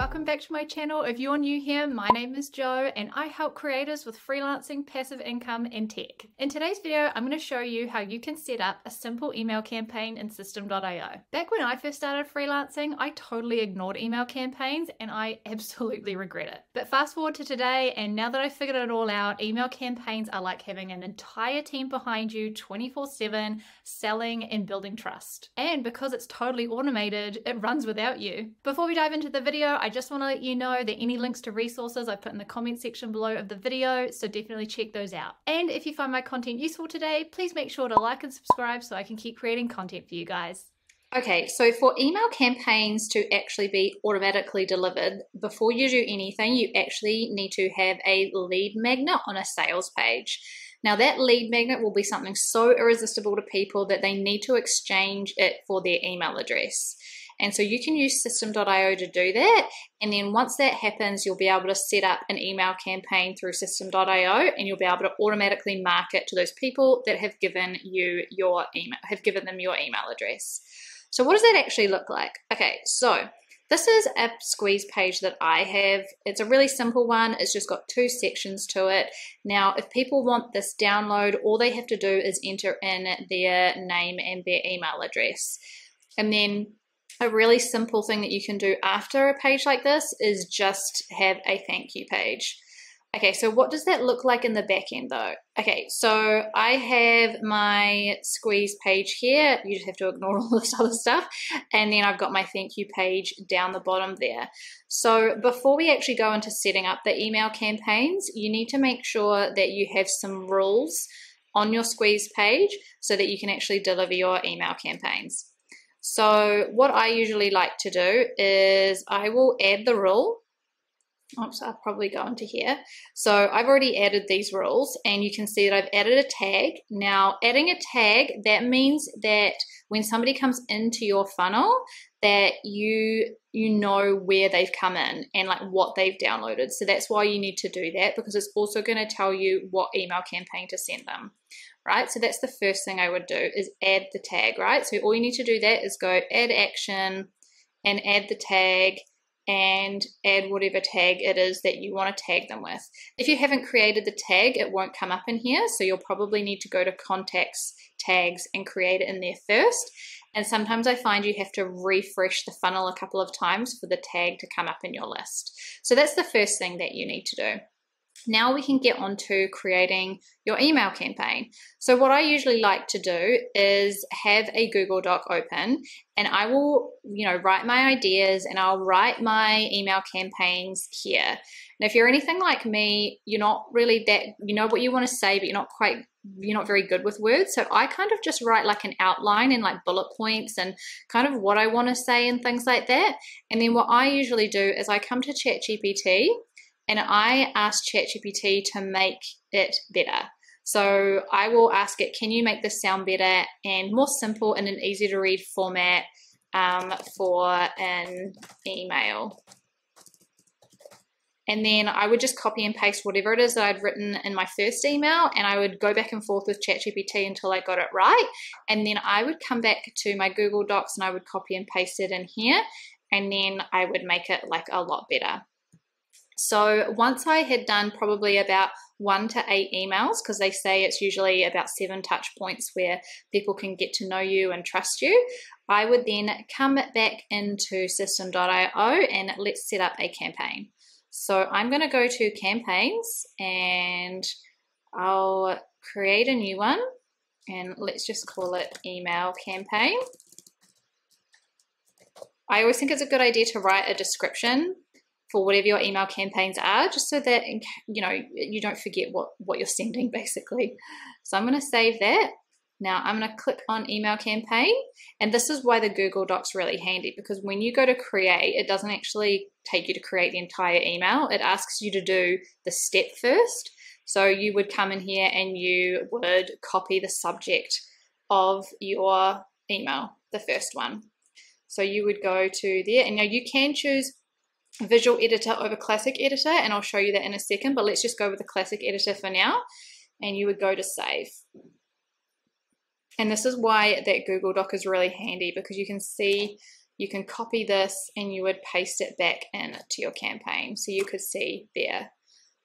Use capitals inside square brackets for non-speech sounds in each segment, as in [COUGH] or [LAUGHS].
welcome back to my channel. If you're new here, my name is Jo and I help creators with freelancing, passive income, and tech. In today's video, I'm going to show you how you can set up a simple email campaign in Systeme.io. Back when I first started freelancing, I totally ignored email campaigns and I [LAUGHS] absolutely regret it. But fast forward to today, and now that I've figured it all out, email campaigns are like having an entire team behind you 24 7 selling and building trust. And because it's totally automated, it runs without you. Before we dive into the video, I just want to let you know that any links to resources I put in the comment section below of the video, so definitely check those out. And if you find my content useful today, please make sure to like and subscribe so I can keep creating content for you guys. Okay, so for email campaigns to actually be automatically delivered, before you do anything, you actually need to have a lead magnet on a sales page. Now, that lead magnet will be something so irresistible to people that they need to exchange it for their email address. And so you can use systeme.io to do that. And then once that happens, you'll be able to set up an email campaign through systeme.io and you'll be able to automatically market to those people that have given you your email, have given them your email address. So what does that actually look like? Okay, so this is a squeeze page that I have. It's a really simple one. It's just got two sections to it. Now, if people want this download, all they have to do is enter in their name and their email address. And then a really simple thing that you can do after a page like this is just have a thank you page. Okay, so what does that look like in the back end though? Okay, so I have my squeeze page here. You just have to ignore [LAUGHS] all this other stuff. And then I've got my thank you page down the bottom there. So before we actually go into setting up the email campaigns, you need to make sure that you have some rules on your squeeze page so that you can actually deliver your email campaigns. So what I usually like to do is I will add the rule. Oops, I'll probably go into here. So I've already added these rules and you can see that I've added a tag. Now adding a tag, that means that when somebody comes into your funnel, that you you know where they've come in and like what they've downloaded. So that's why you need to do that because it's also going to tell you what email campaign to send them right? So that's the first thing I would do is add the tag, right? So all you need to do that is go add action and add the tag and add whatever tag it is that you want to tag them with. If you haven't created the tag, it won't come up in here. So you'll probably need to go to contacts, tags, and create it in there first. And sometimes I find you have to refresh the funnel a couple of times for the tag to come up in your list. So that's the first thing that you need to do. Now we can get on to creating your email campaign. So what I usually like to do is have a Google Doc open and I will, you know, write my ideas and I'll write my email campaigns here. And if you're anything like me, you're not really that, you know what you want to say, but you're not quite, you're not very good with words. So I kind of just write like an outline and like bullet points and kind of what I want to say and things like that. And then what I usually do is I come to ChatGPT and I ask ChatGPT to make it better. So I will ask it, can you make this sound better and more simple in an easy to read format um, for an email? And then I would just copy and paste whatever it is that I'd written in my first email, and I would go back and forth with ChatGPT until I got it right. And then I would come back to my Google Docs and I would copy and paste it in here, and then I would make it like a lot better. So once I had done probably about one to eight emails, because they say it's usually about seven touch points where people can get to know you and trust you, I would then come back into systeme.io and let's set up a campaign. So I'm going to go to campaigns and I'll create a new one and let's just call it email campaign. I always think it's a good idea to write a description for whatever your email campaigns are, just so that you know you don't forget what what you're sending [LAUGHS] basically. So I'm going to save that. Now I'm going to click on email campaign, and this is why the Google Docs really handy because when you go to create, it doesn't actually take you to create the entire email. It asks you to do the step first. So you would come in here and you would copy the subject of your email, the first one. So you would go to there, and now you can choose visual editor over classic editor and I'll show you that in a second but let's just go with the classic editor for now and you would go to save and this is why that Google Doc is really handy because you can see you can copy this and you would paste it back in to your campaign. So you could see there.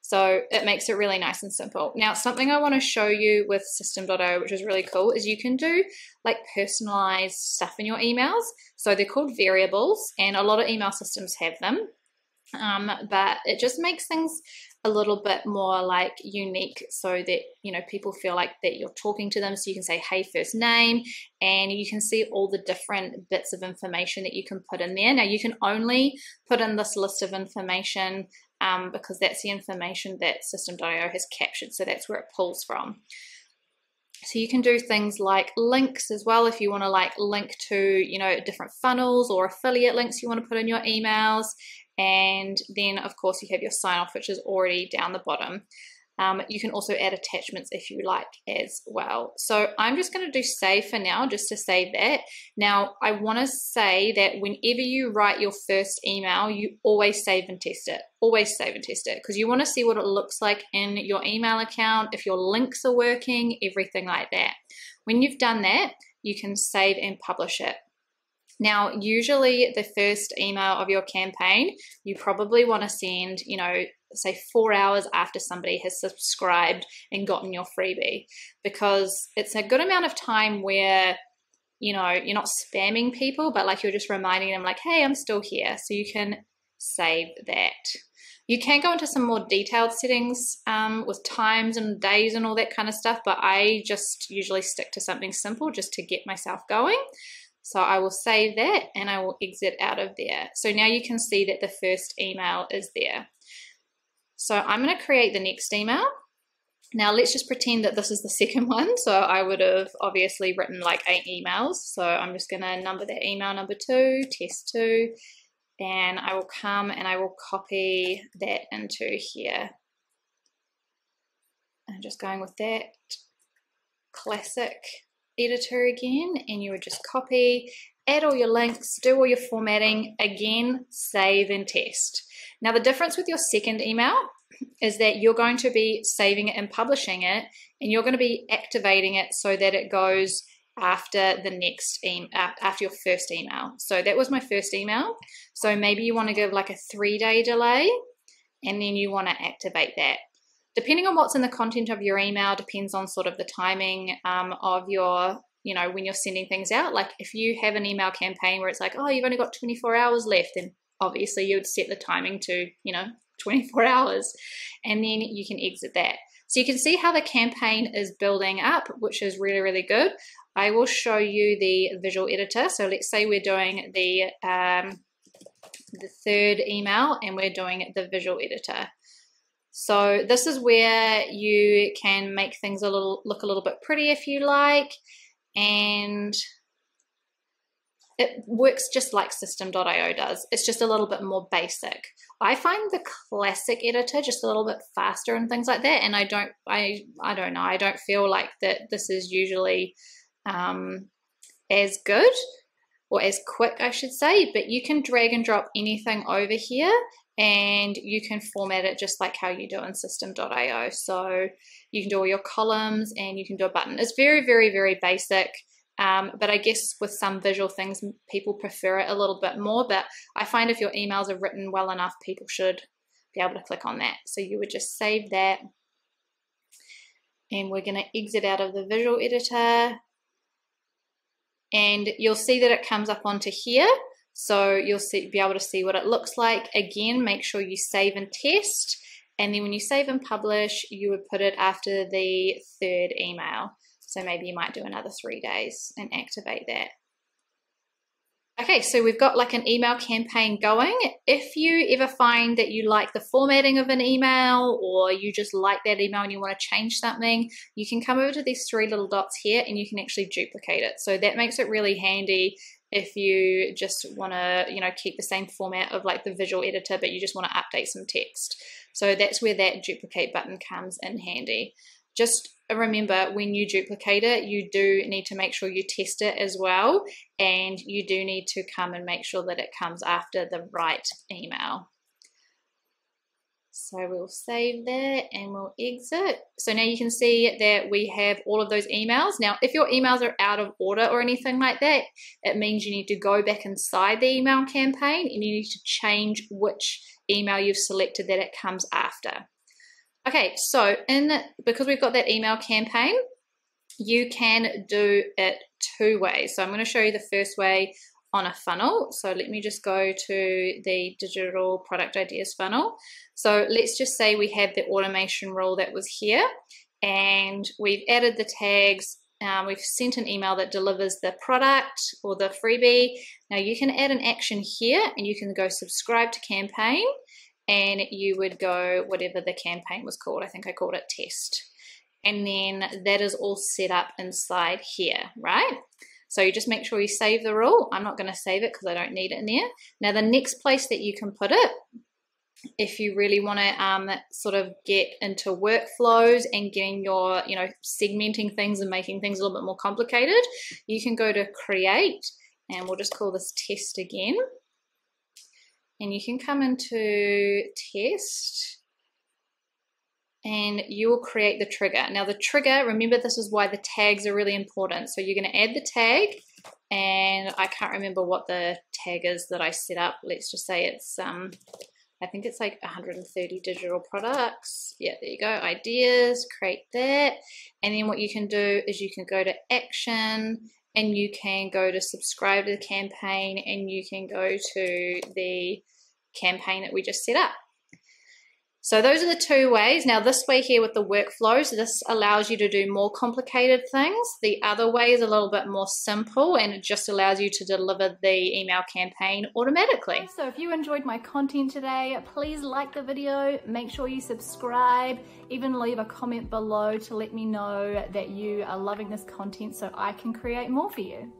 So it makes it really nice and simple. Now, something I want to show you with Systeme.io, which is really cool, is you can do like personalized stuff in your emails. So they're called variables, and a lot of email systems have them. Um, but it just makes things a little bit more like unique so that you know people feel like that you're talking to them so you can say hey first name and you can see all the different bits of information that you can put in there now you can only put in this list of information um, because that's the information that systeme.io has captured so that's where it pulls from so you can do things like links as well if you want to like link to you know different funnels or affiliate links you want to put in your emails and then of course you have your sign off, which is already down the bottom. Um, you can also add attachments if you like as well. So I'm just going to do save for now, just to save that. Now, I want to say that whenever you write your first email, you always save and test it. Always save and test it because you want to see what it looks like in your email account, if your links are working, everything like that. When you've done that, you can save and publish it. Now, usually the first email of your campaign, you probably want to send, you know, say four hours after somebody has subscribed and gotten your freebie because it's a good amount of time where you know you're not spamming people but like you're just reminding them like hey i'm still here so you can save that. You can go into some more detailed settings um, with times and days and all that kind of stuff but i just usually stick to something simple just to get myself going so I will save that and I will exit out of there. So now you can see that the first email is there. So I'm going to create the next email. Now let's just pretend that this is the [LAUGHS] second one. So I would have obviously written like eight emails. So I'm just going to number that email number two, test two, and I will come and I will copy that into here. I'm just going with that classic editor again and you would just copy, add all your links, do all your formatting, again, save and test. Now the difference with your second email is that you're going to be saving it and publishing it and you're going to be activating it so that it goes after the next email uh, after your first email. So that was my first email. So maybe you want to give like a three day delay and then you want to activate that depending on what's in the content of your email depends on sort of the timing um, of your you know when you're sending things out. Like if you have an email campaign where it's like oh you've only got 24 hours left then obviously you would set the timing to you know [LAUGHS] 24 hours and then you can exit that. So you can see how the campaign is building up which is really really good. I will show you the visual editor. So let's say we're doing the um, the third email and we're doing the visual editor so this is where you can make things a little look a little bit pretty if you like and it works just like systeme.io does. It's just a little bit more basic. I find the classic editor just a little bit faster and things like that and I don't I I don't know. I don't feel like that this is usually um, as good or as quick I should say, but you can drag and drop anything over here and you can format it just like how you do in systeme.io. So you can do all your columns and you can do a button. It's very, very, very basic. Um, but I guess with some visual things, people prefer it a little bit more. But I find if your emails are written well enough, people should be able to click on that. So you would just save that. And we're going to exit out of the visual editor. And you'll see that it comes up onto here. So you'll see, be able to see what it looks like. Again, make sure you save and test. And then when you save and publish, you would put it after the third email. So maybe you might do another three days and activate that. Okay, so we've got like an email campaign going. If you ever find that you like the formatting of an email or you just like that email and you want to change something, you can come over to these three little dots here and you can actually duplicate it. So that makes it really handy if you just want to, you know, keep the same format of like the visual editor, but you just want to update some text. So that's where that duplicate button comes in handy. Just remember when you duplicate it, you do need to make sure you test it as well. And you do need to come and make sure that it comes after the right email. So we'll save that and we'll exit. So now you can see that we have all of those emails. Now, if your emails are out of order or anything like that, it means you need to go back inside the email campaign and you need to change which email you've selected that it comes after. Okay, so in because we've got that email campaign, you can do it two ways. So I'm going to show you the first way on a funnel. So let me just go to the digital product ideas funnel. So let's just say we have the automation rule that was here and we've added the tags. Um, we've sent an email that delivers the product or the freebie. Now you can add an action here and you can go subscribe to campaign and you would go whatever the campaign was called. I think I called it test. And then that is all set up inside here, right? So you just make sure you save the rule. I'm not going to save it because I don't need it in there. Now the next place that you can put it, if you really want to um, sort of get into workflows and getting your, you know, segmenting things and making things a little bit more complicated, you can go to create and we'll just call this test again. And you can come into test and you will create the trigger. Now the trigger, remember this is why the tags are really important. So you're going to add the tag and I can't remember what the tag is that I set up. Let's just say it's, um, I think it's like 130 digital products. Yeah, there you go, ideas, create that. And then what you can do is you can go to action and you can go to subscribe to the campaign and you can go to the campaign that we just set up. So those are the two ways. Now this way here with the workflows, this allows you to do more complicated things. The other way is a little bit more simple and it just allows you to deliver the email campaign automatically. So if you enjoyed my content today, please like the video, make sure you subscribe, even leave a comment below to let me know that you are loving this content so I can create more for you.